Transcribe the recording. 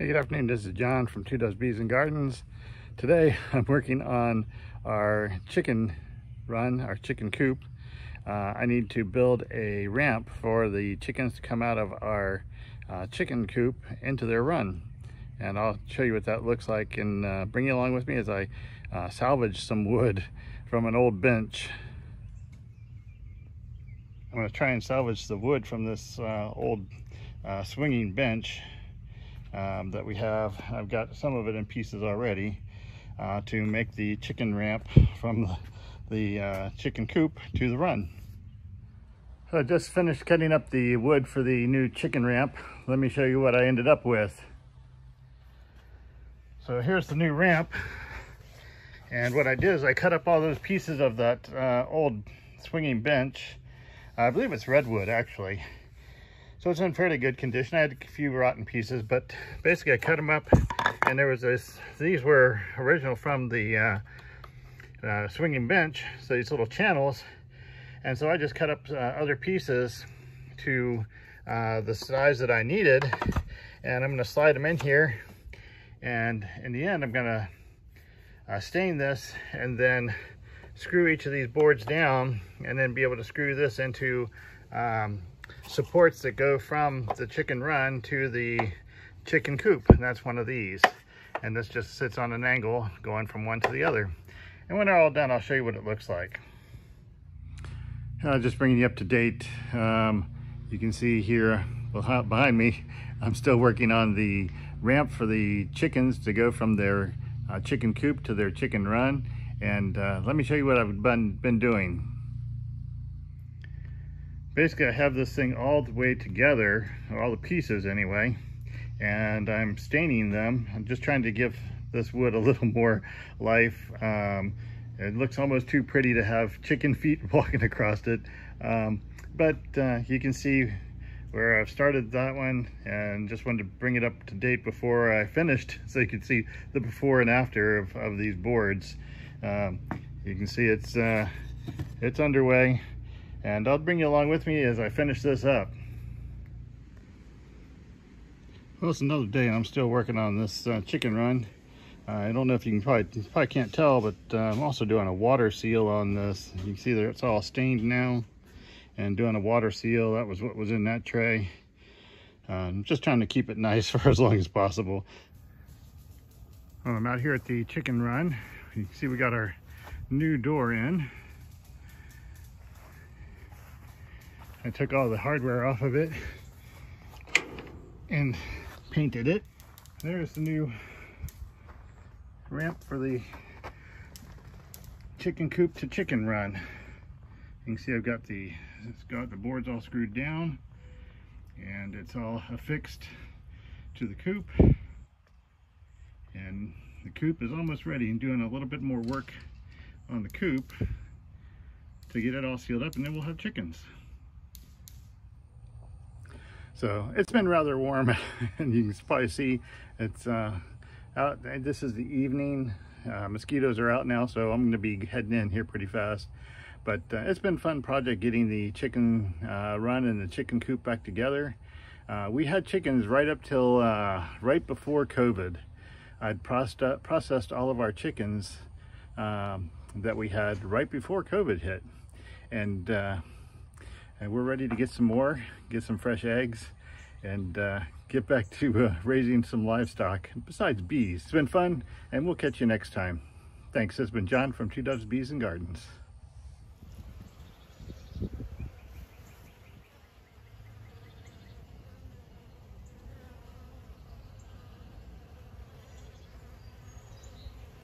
Hey, good afternoon. This is John from Two Doves Bees and Gardens. Today I'm working on our chicken run, our chicken coop. Uh, I need to build a ramp for the chickens to come out of our uh, chicken coop into their run. And I'll show you what that looks like and uh, bring you along with me as I uh, salvage some wood from an old bench. I'm going to try and salvage the wood from this uh, old uh, swinging bench um, that we have. I've got some of it in pieces already uh, to make the chicken ramp from the, the uh, chicken coop to the run. So I just finished cutting up the wood for the new chicken ramp. Let me show you what I ended up with. So here's the new ramp. And what I did is I cut up all those pieces of that uh, old swinging bench. I believe it's redwood actually. So it's in fairly good condition. I had a few rotten pieces, but basically I cut them up and there was this, these were original from the uh, uh, swinging bench. So these little channels. And so I just cut up uh, other pieces to uh, the size that I needed. And I'm gonna slide them in here. And in the end, I'm gonna uh, stain this and then screw each of these boards down and then be able to screw this into um, supports that go from the chicken run to the chicken coop. And that's one of these. And this just sits on an angle going from one to the other. And when they're all done, I'll show you what it looks like. Uh, just bringing you up to date. Um, you can see here behind me, I'm still working on the ramp for the chickens to go from their uh, chicken coop to their chicken run. And uh, let me show you what I've been, been doing basically I have this thing all the way together, all the pieces anyway, and I'm staining them. I'm just trying to give this wood a little more life. Um, it looks almost too pretty to have chicken feet walking across it. Um, but uh, you can see where I've started that one and just wanted to bring it up to date before I finished so you can see the before and after of, of these boards. Um, you can see it's uh, it's underway and I'll bring you along with me as I finish this up. Well, it's another day and I'm still working on this uh, chicken run. Uh, I don't know if you can probably, probably can't tell, but uh, I'm also doing a water seal on this. You can see that it's all stained now and doing a water seal. That was what was in that tray. Uh, I'm just trying to keep it nice for as long as possible. Well, I'm out here at the chicken run. You can see we got our new door in. I took all the hardware off of it and painted it. There's the new ramp for the chicken coop to chicken run. You can see I've got the it's got the boards all screwed down and it's all affixed to the coop and the coop is almost ready and doing a little bit more work on the coop to get it all sealed up and then we'll have chickens. So it's been rather warm and you can probably see it's uh, out. This is the evening. Uh, mosquitoes are out now, so I'm going to be heading in here pretty fast. But uh, it's been fun project getting the chicken uh, run and the chicken coop back together. Uh, we had chickens right up till uh, right before COVID. I'd processed, processed all of our chickens um, that we had right before COVID hit. And and we're ready to get some more, get some fresh eggs, and uh, get back to uh, raising some livestock besides bees. It's been fun, and we'll catch you next time. Thanks. This has been John from Two Doves Bees and Gardens.